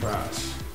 Bass.